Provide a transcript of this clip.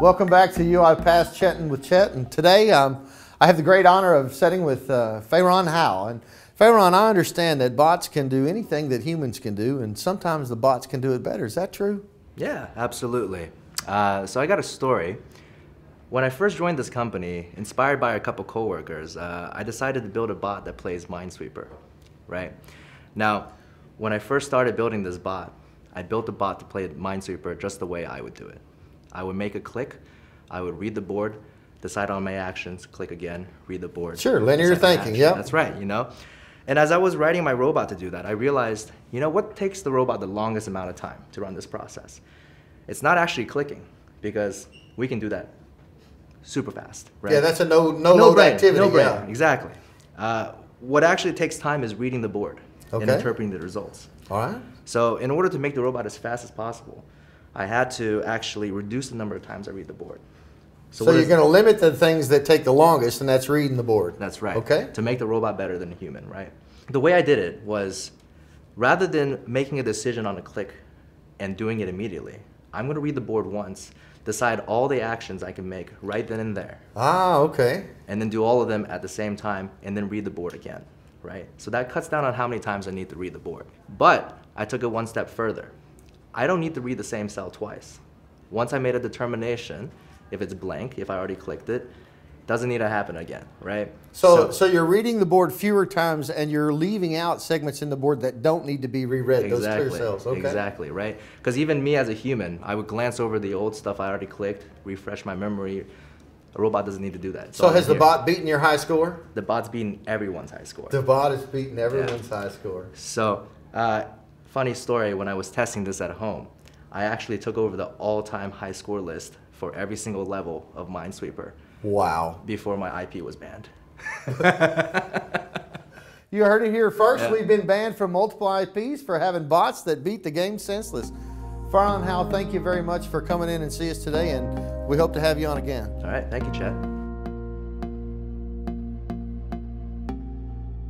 Welcome back to UI UiPath Chatting with Chet, and today um, I have the great honor of sitting with uh, Hao. And Feiran, I understand that bots can do anything that humans can do, and sometimes the bots can do it better. Is that true? Yeah, absolutely. Uh, so I got a story. When I first joined this company, inspired by a couple coworkers, uh, I decided to build a bot that plays Minesweeper, right? Now, when I first started building this bot, I built a bot to play Minesweeper just the way I would do it. I would make a click, I would read the board, decide on my actions, click again, read the board. Sure, linear thinking, yeah. That's right, you know? And as I was writing my robot to do that, I realized, you know, what takes the robot the longest amount of time to run this process? It's not actually clicking, because we can do that super fast, right? Yeah, that's a no no, no load brain, activity. No brain, yeah. exactly. Uh, what actually takes time is reading the board Okay. and interpreting the results. All right. So in order to make the robot as fast as possible, I had to actually reduce the number of times I read the board. So, what you're going to limit the things that take the longest, and that's reading the board. That's right. Okay. To make the robot better than a human, right? The way I did it was rather than making a decision on a click and doing it immediately, I'm going to read the board once, decide all the actions I can make right then and there, Ah, okay. and then do all of them at the same time and then read the board again, right? So that cuts down on how many times I need to read the board. But I took it one step further. I don't need to read the same cell twice. Once I made a determination, if it's blank, if I already clicked it, doesn't need to happen again, right? So, so, you're reading the board fewer times, and you're leaving out segments in the board that don't need to be reread. Those exactly, clear cells. Okay. exactly, right? Because even me as a human, I would glance over the old stuff I already clicked, refresh my memory. A robot doesn't need to do that. So has the here. bot beaten your high score? The bot's beating everyone's high score. The bot is beating everyone's high score. So, uh, funny story, when I was testing this at home, I actually took over the all-time high score list for every single level of Minesweeper Wow. before my IP was banned. You heard it here first. Yeah. We've been banned from multiple IPs for having bots that beat the game senseless. Feiran Hao, thank you very much for coming in and see us today, and we hope to have you on again. All right, thank you, Chet.